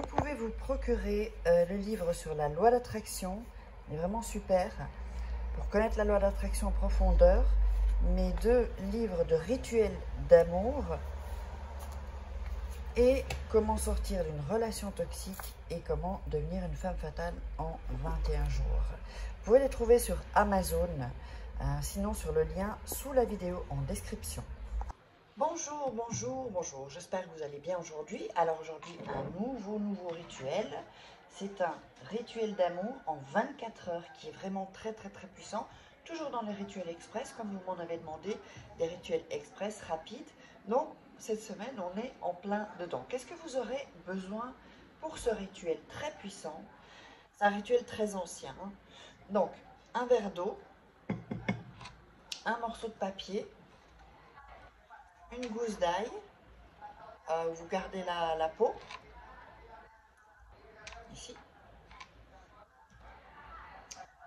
Vous pouvez vous procurer euh, le livre sur la loi d'attraction. Il est vraiment super. Pour connaître la loi d'attraction en profondeur, mes deux livres de rituels d'amour et comment sortir d'une relation toxique et comment devenir une femme fatale en 21 jours. Vous pouvez les trouver sur Amazon, euh, sinon sur le lien sous la vidéo en description. Bonjour, bonjour, bonjour. J'espère que vous allez bien aujourd'hui. Alors aujourd'hui, un nouveau, nouveau rituel. C'est un rituel d'amour en 24 heures qui est vraiment très, très, très puissant. Toujours dans les rituels express, comme vous m'en avez demandé, des rituels express rapides. Donc, cette semaine, on est en plein dedans. Qu'est-ce que vous aurez besoin pour ce rituel très puissant? C'est un rituel très ancien. Hein. Donc, un verre d'eau, un morceau de papier, une gousse d'ail, euh, vous gardez la, peau, ici,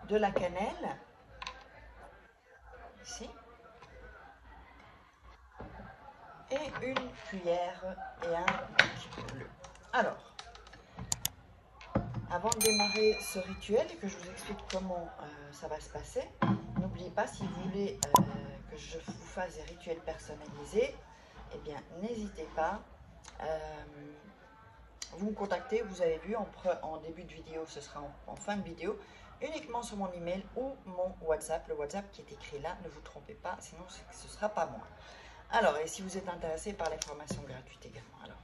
de la cannelle, ici, et une cuillère et un bic bleu. Alors, avant de démarrer ce rituel et que je vous explique comment euh, ça va se passer, n'oubliez pas si vous voulez euh, que je vous fasse des rituels personnalisés, eh bien n'hésitez pas. Euh, vous me contactez, vous avez vu en, début de vidéo, ce sera en, en, fin de vidéo, uniquement sur mon email ou mon WhatsApp. Le WhatsApp qui est écrit là, ne vous trompez pas, sinon ce ne sera pas moi. Alors, et si vous êtes intéressé par les formations gratuites également. Alors,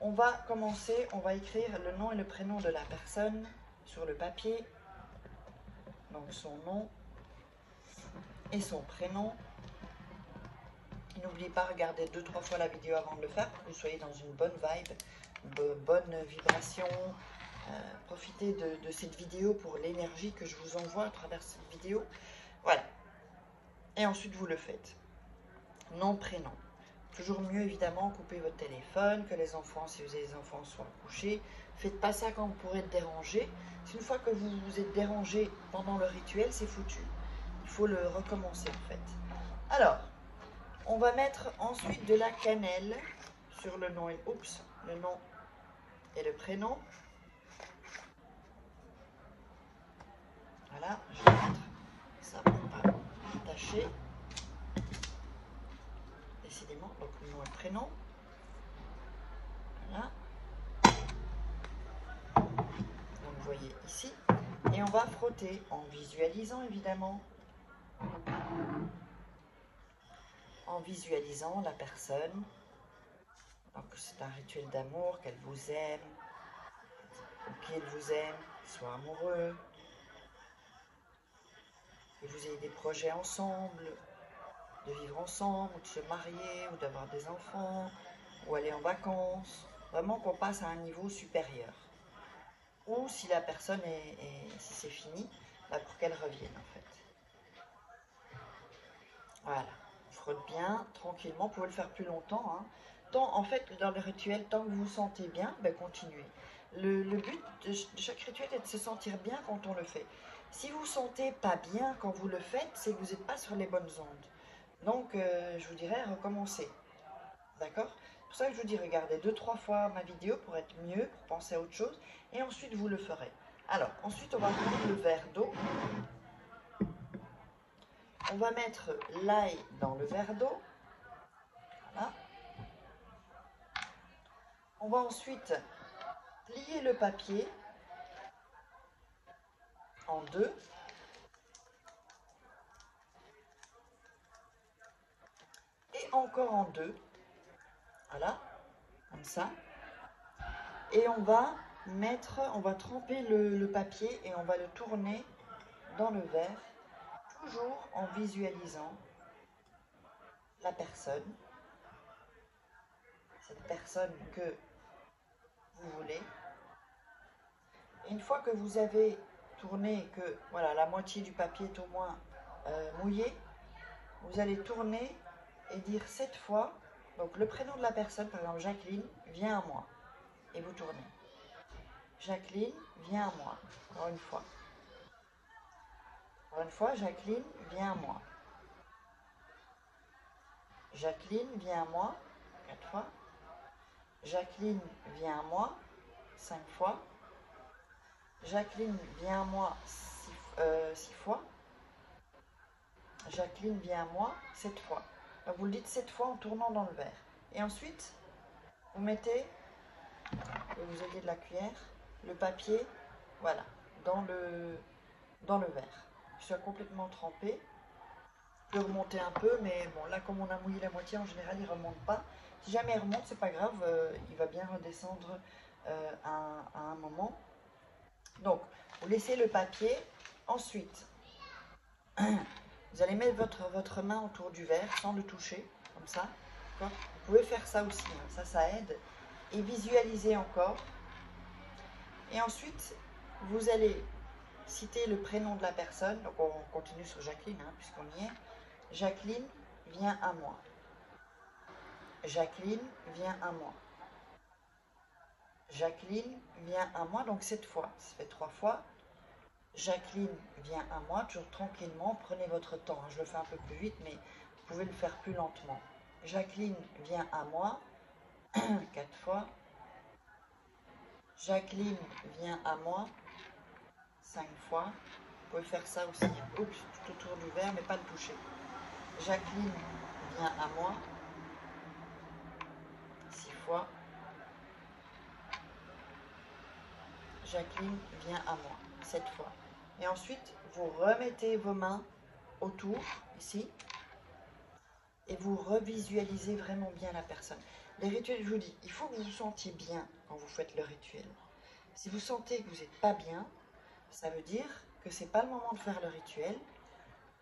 on va commencer, on va écrire le nom et le prénom de la personne sur le papier. Donc son nom et son prénom. N'oubliez pas de regarder deux, trois fois la vidéo avant de le faire pour que vous soyez dans une bonne vibe, de bonne vibration. Euh, profitez de, cette vidéo pour l'énergie que je vous envoie à travers cette vidéo. Voilà. Et ensuite, vous le faites. Nom, prénom. Toujours mieux, évidemment, couper votre téléphone, que les enfants, si vous avez des enfants, soient couchés. Faites pas ça quand vous pourrez être dérangé. Une fois que vous vous êtes dérangé pendant le rituel, c'est foutu. Il faut le recommencer, en fait. Alors, on va mettre ensuite de la cannelle sur le nom et oups, le nom et le prénom. Voilà, je vais mettre ça pour pas tâcher. Décidément, donc le nom et le prénom. Voilà. Donc vous voyez ici. Et on va frotter en visualisant évidemment en visualisant la personne. Donc c'est un rituel d'amour, qu'elle vous aime, ou qu'il vous aime, qu'il soit amoureux, que vous ayez des projets ensemble, de vivre ensemble, ou de se marier, ou d'avoir des enfants, ou aller en vacances. Vraiment qu'on passe à un niveau supérieur. Ou si la personne est, si c'est fini, bah pour qu'elle revienne en fait. Voilà frotte bien, tranquillement. Vous pouvez le faire plus longtemps. Hein. Tant, en fait, dans le rituel, tant que vous vous sentez bien, ben, continuez. Le, but de, chaque rituel est de se sentir bien quand on le fait. Si vous ne sentez pas bien quand vous le faites, c'est que vous n'êtes pas sur les bonnes ondes. Donc, euh, je vous dirais, recommencer. D'accord? C'est pour ça que je vous dis, regardez deux, trois fois ma vidéo pour être mieux, pour penser à autre chose. Et ensuite, vous le ferez. Alors, ensuite, on va prendre le verre d'eau. On va mettre l'ail dans le verre d'eau. Voilà. On va ensuite plier le papier en deux. Et encore en deux. Voilà, comme ça. Et on va mettre, on va tremper le, le papier et on va le tourner dans le verre toujours en visualisant la personne, cette personne que vous voulez. Une fois que vous avez tourné, que voilà la moitié du papier est au moins euh, mouillé, vous allez tourner et dire cette fois, donc le prénom de la personne, par exemple Jacqueline, vient à moi. Et vous tournez. Jacqueline, vient à moi. Encore une fois. Encore une fois, Jacqueline, viens à moi. Jacqueline, viens à moi. Quatre fois. Jacqueline, viens à moi. 5 fois. Jacqueline, viens à moi 6 euh, fois. Jacqueline, viens à moi 7 fois. vous le dites 7 fois en tournant dans le verre. Et ensuite, vous mettez, et vous aidez de la cuillère, le papier, voilà, dans le verre. Suis complètement trempé. peut remonter un peu, mais bon, là, comme on a mouillé la moitié, en général, il ne remonte pas. Si jamais il remonte, c'est pas grave, euh, il va bien redescendre euh, à, un moment. Donc, vous laissez le papier. Ensuite, vous allez mettre votre, votre main autour du verre sans le toucher, comme ça. Vous pouvez faire ça aussi, hein. ça, ça aide. Et visualiser encore. Et ensuite, vous allez citer le prénom de la personne. Donc, on continue sur Jacqueline, hein, puisqu'on y est. Jacqueline, viens à moi. Jacqueline, viens à moi. Jacqueline, viens à moi. Donc cette fois, ça fait trois fois. Jacqueline, viens à moi. Toujours tranquillement, prenez votre temps. Je le fais un peu plus vite, mais vous pouvez le faire plus lentement. Jacqueline, viens à moi. Quatre fois. Jacqueline, viens à moi. Cinq fois. Vous pouvez faire ça aussi. Tout autour du verre, mais pas le toucher. Jacqueline, viens à moi. Jacqueline, viens à moi, cette fois. Et ensuite, vous remettez vos mains autour, ici, et vous revisualisez vraiment bien la personne. Les rituels, je vous dis, il faut que vous vous sentiez bien quand vous faites le rituel. Si vous sentez que vous n'êtes pas bien, ça veut dire que c'est pas le moment de faire le rituel.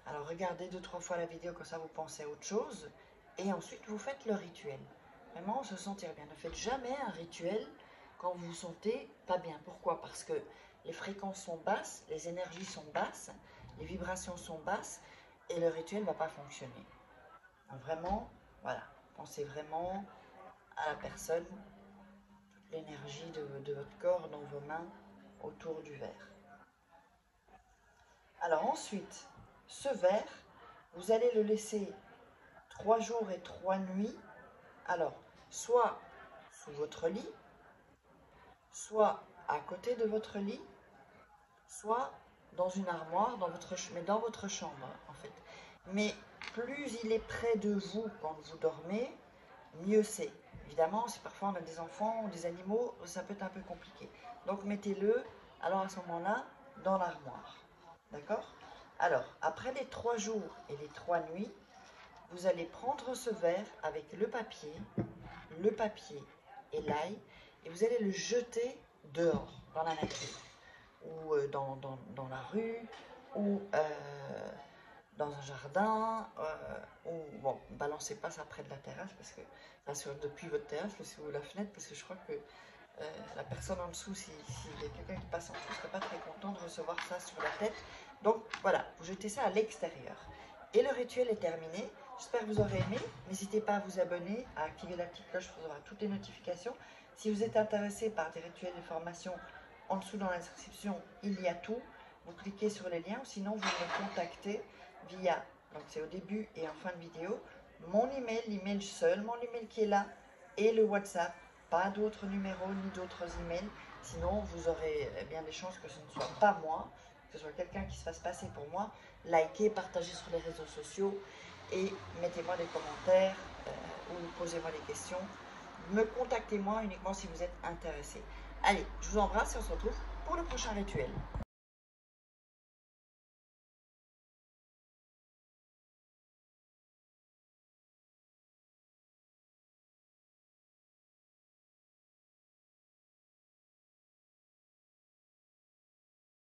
Alors regardez deux, trois fois la vidéo, comme ça vous pensez à autre chose. Et ensuite, vous faites le rituel. Vraiment se sentir bien. Ne faites jamais un rituel quand vous vous sentez pas bien. Pourquoi? Parce que les fréquences sont basses, les énergies sont basses, les vibrations sont basses et le rituel ne va pas fonctionner. vraiment, voilà, pensez vraiment à la personne, toute l'énergie de, de votre corps dans vos mains autour du verre. Alors ensuite, ce verre, vous allez le laisser trois jours et trois nuits alors, soit sous votre lit, soit à côté de votre lit, soit dans une armoire, dans votre, mais dans votre chambre en fait. Mais plus il est près de vous quand vous dormez, mieux c'est. Évidemment, si parfois on a des enfants ou des animaux, ça peut être un peu compliqué. Donc mettez-le, alors à ce moment-là, dans l'armoire. D'accord? Alors, après les trois jours et les trois nuits, vous allez prendre ce verre avec le papier, le papier et l'ail, et vous allez le jeter dehors, dans la nature, ou euh, dans, la rue, ou euh, dans un jardin, euh, ou, bon, balancez pas ça près de la terrasse, parce que, enfin, depuis votre terrasse, ou la fenêtre, parce que je crois que la personne en dessous, s'il y a quelqu'un qui passe en dessous, ne serait pas très content de recevoir ça sur la tête. Donc voilà, vous jetez ça à l'extérieur. Et le rituel est terminé. J'espère que vous aurez aimé. N'hésitez pas à vous abonner, à activer la petite cloche pour avoir toutes les notifications. Si vous êtes intéressé par des rituels de formation, en dessous dans la description, il y a tout. Vous cliquez sur les liens ou sinon vous me contactez via, donc c'est au début et en fin de vidéo, mon email, l'email seul, mon email qui est là, et le WhatsApp. Pas d'autres numéros ni d'autres emails. Sinon, vous aurez eh bien des chances que ce ne soit pas moi, que ce soit quelqu'un qui se fasse passer pour moi. Likez, partagez sur les réseaux sociaux et mettez-moi des commentaires euh, ou posez-moi des questions. Me contactez-moi uniquement si vous êtes intéressé. Allez, je vous embrasse et on se retrouve pour le prochain rituel.